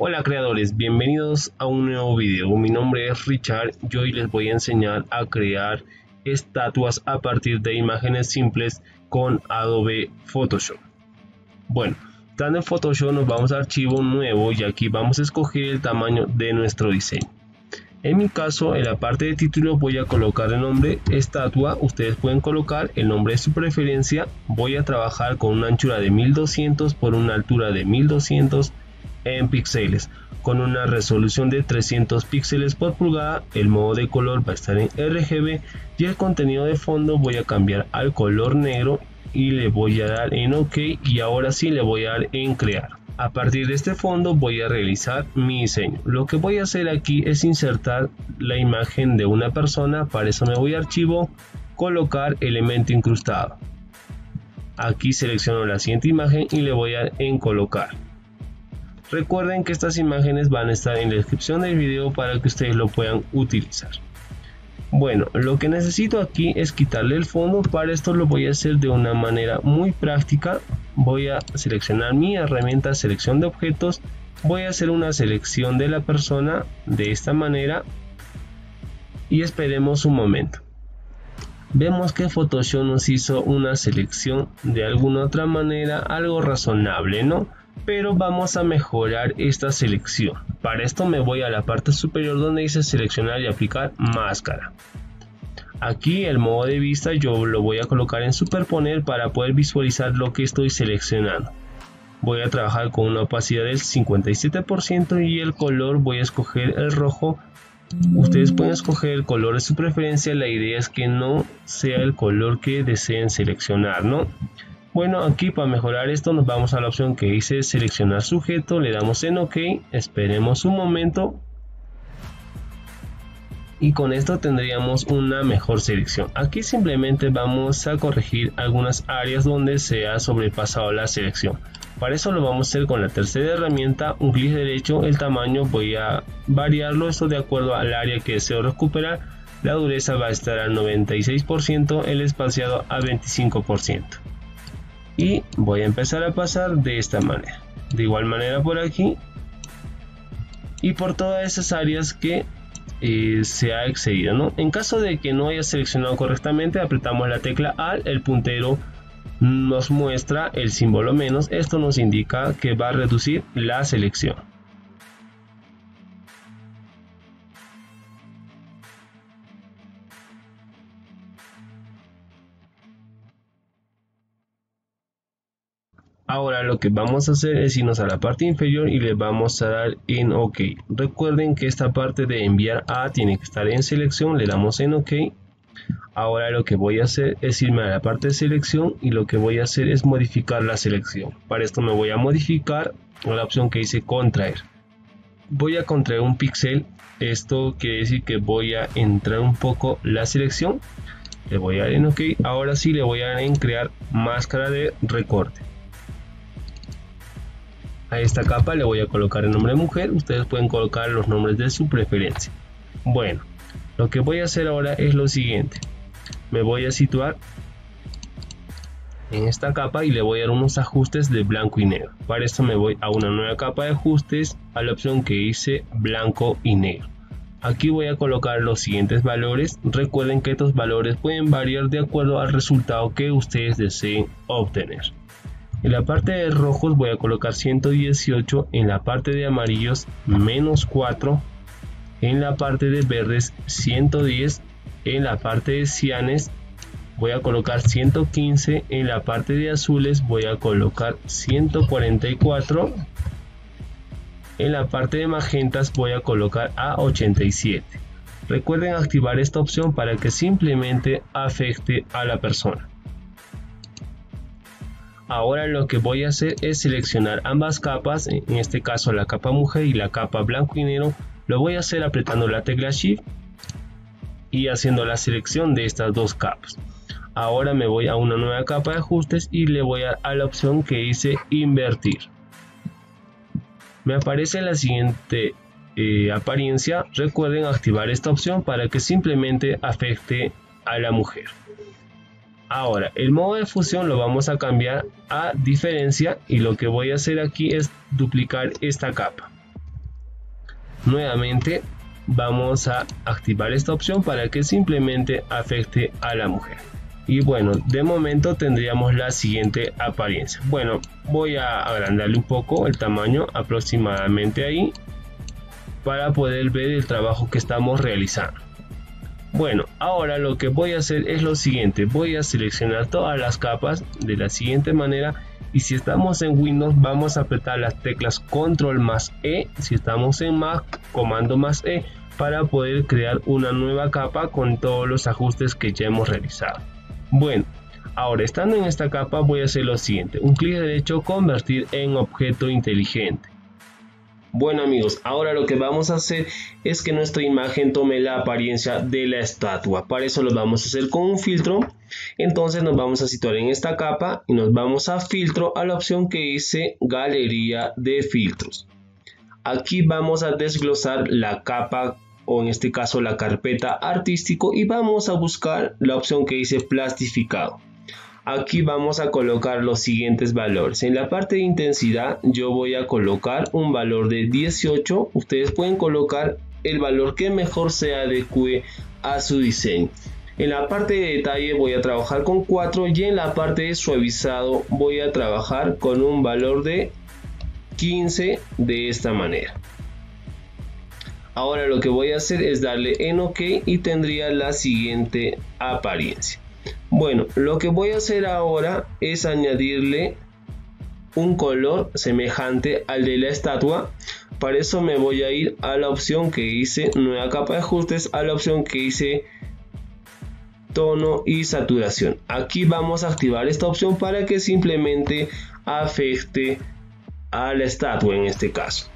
Hola creadores, bienvenidos a un nuevo video. Mi nombre es Richard y hoy les voy a enseñar a crear estatuas a partir de imágenes simples con Adobe Photoshop. Bueno, estando en Photoshop nos vamos a archivo nuevo y aquí vamos a escoger el tamaño de nuestro diseño. En mi caso, en la parte de título voy a colocar el nombre estatua. Ustedes pueden colocar el nombre de su preferencia. Voy a trabajar con una anchura de 1200 por una altura de 1200 en píxeles. Con una resolución de 300 píxeles por pulgada el modo de color va a estar en RGB y el contenido de fondo voy a cambiar al color negro y le voy a dar en ok y ahora sí le voy a dar en crear. A partir de este fondo voy a realizar mi diseño. Lo que voy a hacer aquí es insertar la imagen de una persona. Para eso me voy a archivo colocar elemento incrustado. Aquí selecciono la siguiente imagen y le voy a en colocar Recuerden que estas imágenes van a estar en la descripción del video para que ustedes lo puedan utilizar. Bueno, lo que necesito aquí es quitarle el fondo. Para esto lo voy a hacer de una manera muy práctica. Voy a seleccionar mi herramienta selección de objetos. Voy a hacer una selección de la persona de esta manera. Y esperemos un momento. Vemos que Photoshop nos hizo una selección de alguna otra manera algo razonable, ¿no? Pero vamos a mejorar esta selección. Para esto me voy a la parte superior donde dice seleccionar y aplicar máscara. Aquí el modo de vista yo lo voy a colocar en superponer para poder visualizar lo que estoy seleccionando. Voy a trabajar con una opacidad del 57% y el color voy a escoger el rojo. Ustedes pueden escoger el color de su preferencia, la idea es que no sea el color que deseen seleccionar, ¿no? Bueno, aquí para mejorar esto nos vamos a la opción que dice seleccionar sujeto, le damos en OK, esperemos un momento y con esto tendríamos una mejor selección. Aquí simplemente vamos a corregir algunas áreas donde se ha sobrepasado la selección. Para eso lo vamos a hacer con la tercera herramienta, un clic derecho, el tamaño voy a variarlo esto de acuerdo al área que deseo recuperar. La dureza va a estar al 96%, el espaciado a 25% y voy a empezar a pasar de esta manera. De igual manera por aquí y por todas esas áreas que eh, se ha excedido ¿no? en caso de que no haya seleccionado correctamente apretamos la tecla AL el puntero nos muestra el símbolo menos. Esto nos indica que va a reducir la selección Ahora lo que vamos a hacer es irnos a la parte inferior y le vamos a dar en OK. Recuerden que esta parte de enviar a tiene que estar en selección, le damos en OK. Ahora lo que voy a hacer es irme a la parte de selección y lo que voy a hacer es modificar la selección. Para esto me voy a modificar la opción que dice contraer. Voy a contraer un píxel, esto quiere decir que voy a entrar un poco la selección. Le voy a dar en OK, ahora sí le voy a dar en crear máscara de recorte a esta capa le voy a colocar el nombre de mujer. Ustedes pueden colocar los nombres de su preferencia. Bueno lo que voy a hacer ahora es lo siguiente. Me voy a situar en esta capa y le voy a dar unos ajustes de blanco y negro. Para esto me voy a una nueva capa de ajustes a la opción que dice blanco y negro. Aquí voy a colocar los siguientes valores. Recuerden que estos valores pueden variar de acuerdo al resultado que ustedes deseen obtener en la parte de rojos voy a colocar 118, en la parte de amarillos menos 4, en la parte de verdes 110, en la parte de cianes voy a colocar 115, en la parte de azules voy a colocar 144, en la parte de magentas voy a colocar a 87. Recuerden activar esta opción para que simplemente afecte a la persona. Ahora lo que voy a hacer es seleccionar ambas capas, en este caso la capa mujer y la capa blanco y negro. Lo voy a hacer apretando la tecla Shift y haciendo la selección de estas dos capas. Ahora me voy a una nueva capa de ajustes y le voy a, la opción que dice invertir. Me aparece la siguiente eh, apariencia. Recuerden activar esta opción para que simplemente afecte a la mujer. Ahora, el modo de fusión lo vamos a cambiar a diferencia y lo que voy a hacer aquí es duplicar esta capa. nuevamente vamos a activar esta opción para que simplemente afecte a la mujer. Y bueno de momento tendríamos la siguiente apariencia. Bueno voy a agrandarle un poco el tamaño aproximadamente ahí para poder ver el trabajo que estamos realizando bueno ahora lo que voy a hacer es lo siguiente. Voy a seleccionar todas las capas de la siguiente manera. Y si estamos en Windows vamos a apretar las teclas control más E. Si estamos en Mac comando más E para poder crear una nueva capa con todos los ajustes que ya hemos realizado. Bueno, ahora estando en esta capa voy a hacer lo siguiente, un clic derecho convertir en objeto inteligente. Bueno amigos, ahora lo que vamos a hacer es que nuestra imagen tome la apariencia de la estatua. Para eso lo vamos a hacer con un filtro. Entonces nos vamos a situar en esta capa y nos vamos a filtro a la opción que dice galería de filtros. Aquí vamos a desglosar la capa o en este caso la carpeta artístico y vamos a buscar la opción que dice plastificado. Aquí vamos a colocar los siguientes valores. En la parte de intensidad yo voy a colocar un valor de 18. Ustedes pueden colocar el valor que mejor se adecue a su diseño. En la parte de detalle voy a trabajar con 4 y en la parte de suavizado voy a trabajar con un valor de 15 de esta manera. Ahora lo que voy a hacer es darle en OK y tendría la siguiente apariencia. Bueno, lo que voy a hacer ahora es añadirle un color semejante al de la estatua. Para eso me voy a ir a la opción que dice nueva capa de ajustes, a la opción que dice tono y saturación. Aquí vamos a activar esta opción para que simplemente afecte a la estatua en este caso.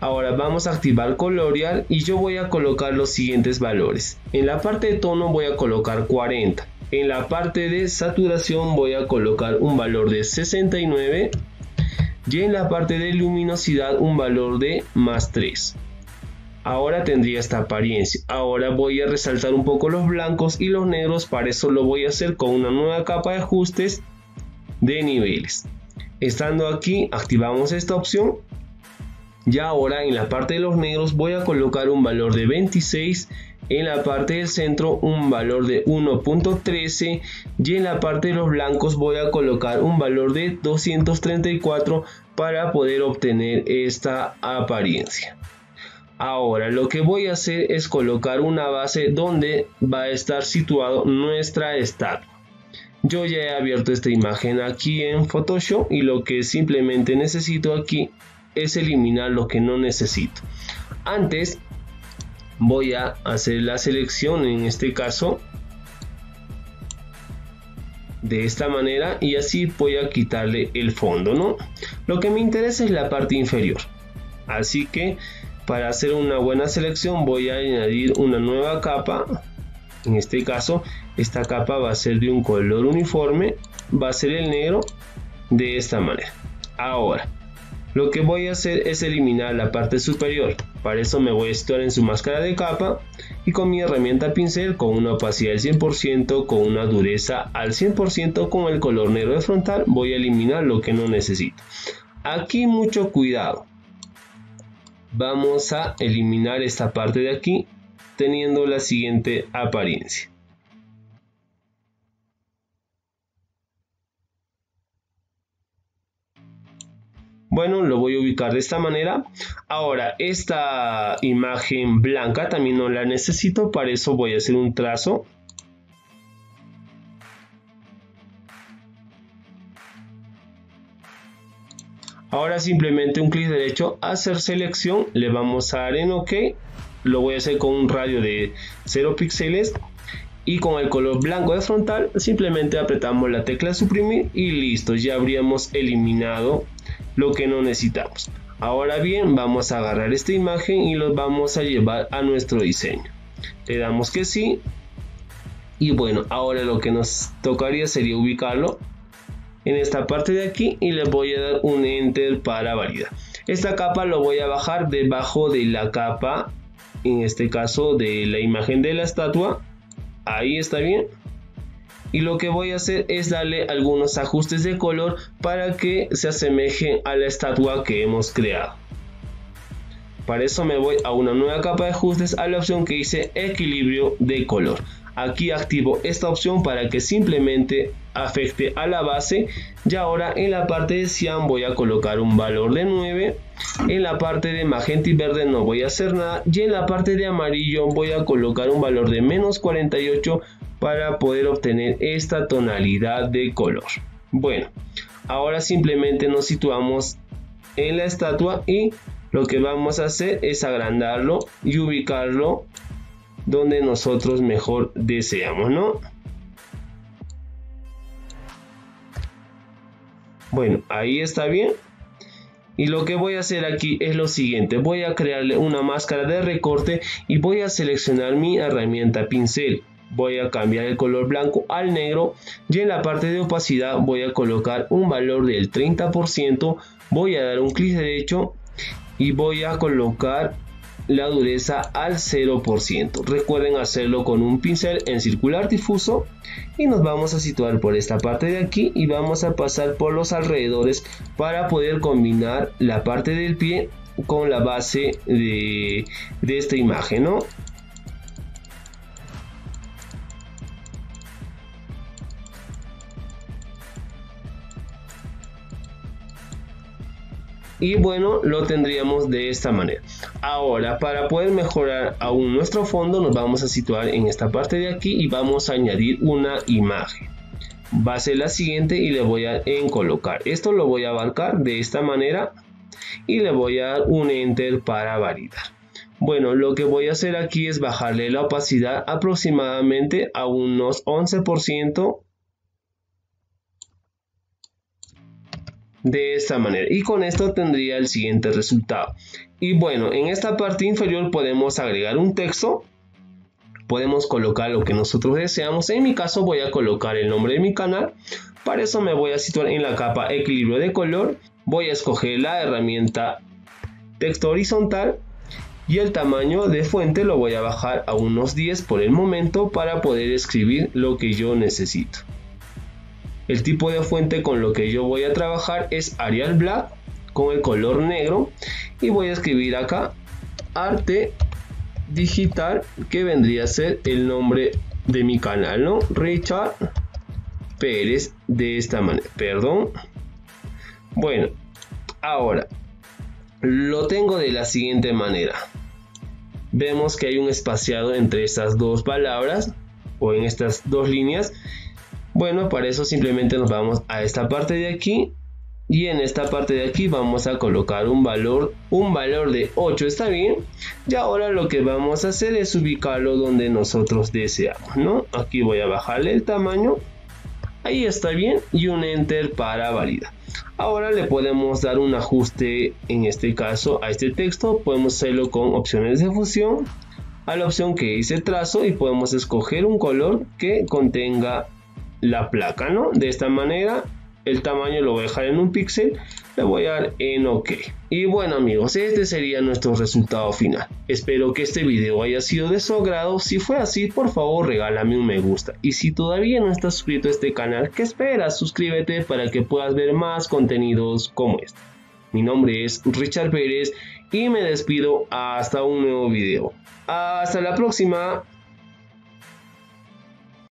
Ahora vamos a activar colorear y yo voy a colocar los siguientes valores. En la parte de tono voy a colocar 40. En la parte de saturación voy a colocar un valor de 69 y en la parte de luminosidad un valor de más 3. Ahora tendría esta apariencia. Ahora voy a resaltar un poco los blancos y los negros. Para eso lo voy a hacer con una nueva capa de ajustes de niveles. Estando aquí activamos esta opción ya ahora en la parte de los negros voy a colocar un valor de 26, en la parte del centro un valor de 1.13 y en la parte de los blancos voy a colocar un valor de 234 para poder obtener esta apariencia. Ahora lo que voy a hacer es colocar una base donde va a estar situado nuestra estatua. Yo ya he abierto esta imagen aquí en Photoshop y lo que simplemente necesito aquí es eliminar lo que no necesito. Antes voy a hacer la selección en este caso de esta manera y así voy a quitarle el fondo no lo que me interesa es la parte inferior. Así que para hacer una buena selección voy a añadir una nueva capa. En este caso esta capa va a ser de un color uniforme va a ser el negro de esta manera. Ahora lo que voy a hacer es eliminar la parte superior. Para eso me voy a situar en su máscara de capa y con mi herramienta pincel con una opacidad del 100%, con una dureza al 100%, con el color negro de frontal voy a eliminar lo que no necesito. Aquí mucho cuidado. Vamos a eliminar esta parte de aquí teniendo la siguiente apariencia. Bueno, lo voy a ubicar de esta manera. Ahora, esta imagen blanca también no la necesito, para eso voy a hacer un trazo. Ahora simplemente un clic derecho, hacer selección, le vamos a dar en OK. Lo voy a hacer con un radio de 0 píxeles y con el color blanco de frontal simplemente apretamos la tecla suprimir y listo, ya habríamos eliminado lo que no necesitamos. Ahora bien, vamos a agarrar esta imagen y los vamos a llevar a nuestro diseño. Le damos que sí. Y bueno, ahora lo que nos tocaría sería ubicarlo en esta parte de aquí y le voy a dar un enter para validar. Esta capa lo voy a bajar debajo de la capa, en este caso de la imagen de la estatua. Ahí está bien y lo que voy a hacer es darle algunos ajustes de color para que se asemeje a la estatua que hemos creado. Para eso me voy a una nueva capa de ajustes a la opción que dice equilibrio de color. Aquí activo esta opción para que simplemente afecte a la base y ahora en la parte de cian voy a colocar un valor de 9 en la parte de magenta y verde no voy a hacer nada y en la parte de amarillo voy a colocar un valor de menos 48 para poder obtener esta tonalidad de color bueno ahora simplemente nos situamos en la estatua y lo que vamos a hacer es agrandarlo y ubicarlo donde nosotros mejor deseamos no Bueno, ahí está bien. Y lo que voy a hacer aquí es lo siguiente. Voy a crearle una máscara de recorte y voy a seleccionar mi herramienta pincel. Voy a cambiar el color blanco al negro y en la parte de opacidad voy a colocar un valor del 30%. Voy a dar un clic derecho y voy a colocar la dureza al 0%. Recuerden hacerlo con un pincel en circular difuso y nos vamos a situar por esta parte de aquí y vamos a pasar por los alrededores para poder combinar la parte del pie con la base de, esta imagen, ¿no? Y bueno lo tendríamos de esta manera. Ahora para poder mejorar aún nuestro fondo nos vamos a situar en esta parte de aquí y vamos a añadir una imagen. Va a ser la siguiente y le voy a en colocar esto lo voy a abarcar de esta manera y le voy a dar un enter para validar. Bueno, lo que voy a hacer aquí es bajarle la opacidad aproximadamente a unos 11% de esta manera. Y con esto tendría el siguiente resultado. Y bueno en esta parte inferior podemos agregar un texto. Podemos colocar lo que nosotros deseamos. En mi caso voy a colocar el nombre de mi canal. Para eso me voy a situar en la capa equilibrio de color. Voy a escoger la herramienta texto horizontal. Y el tamaño de fuente lo voy a bajar a unos 10 por el momento para poder escribir lo que yo necesito el tipo de fuente con lo que yo voy a trabajar es Arial Black con el color negro y voy a escribir acá arte digital que vendría a ser el nombre de mi canal, ¿no? Richard Pérez de esta manera, perdón. Bueno, ahora lo tengo de la siguiente manera. Vemos que hay un espaciado entre estas dos palabras o en estas dos líneas bueno, para eso simplemente nos vamos a esta parte de aquí y en esta parte de aquí vamos a colocar un valor un valor de 8 está bien y ahora lo que vamos a hacer es ubicarlo donde nosotros deseamos no aquí voy a bajarle el tamaño. Ahí está bien y un enter para validar. Ahora le podemos dar un ajuste en este caso a este texto. Podemos hacerlo con opciones de fusión. A la opción que dice trazo y podemos escoger un color que contenga la placa, ¿no? De esta manera el tamaño lo voy a dejar en un píxel, le voy a dar en OK. Y bueno amigos, este sería nuestro resultado final. Espero que este video haya sido de su agrado, si fue así por favor regálame un me gusta. Y si todavía no estás suscrito a este canal, ¿qué esperas? Suscríbete para que puedas ver más contenidos como este. Mi nombre es Richard Pérez y me despido hasta un nuevo video. Hasta la próxima.